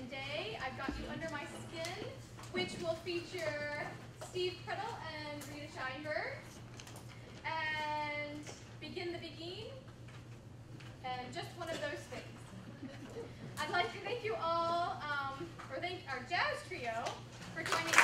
and Day, I've Got You Under My Skin, which will feature Steve Priddle and Rita Scheinberg, and Begin the Beguine, and just one of those things. I'd like to thank you all, um, or thank our jazz trio for joining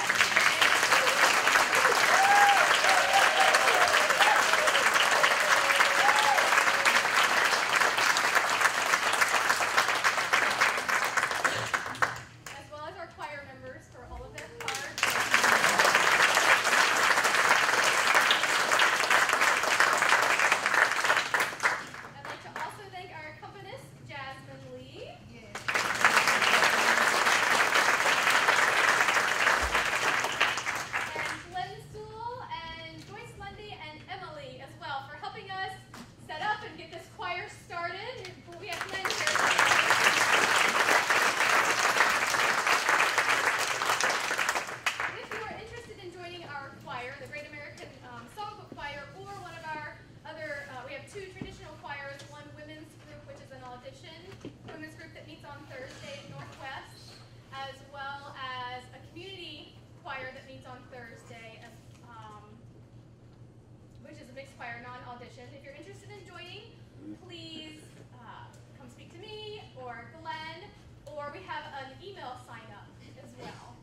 which is a mixed choir, non-audition. If you're interested in joining, please uh, come speak to me or Glenn, or we have an email sign up as well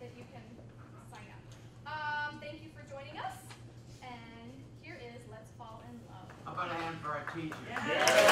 that you can sign up. Um, thank you for joining us, and here is Let's Fall in Love. How about a hand for our teachers? Thank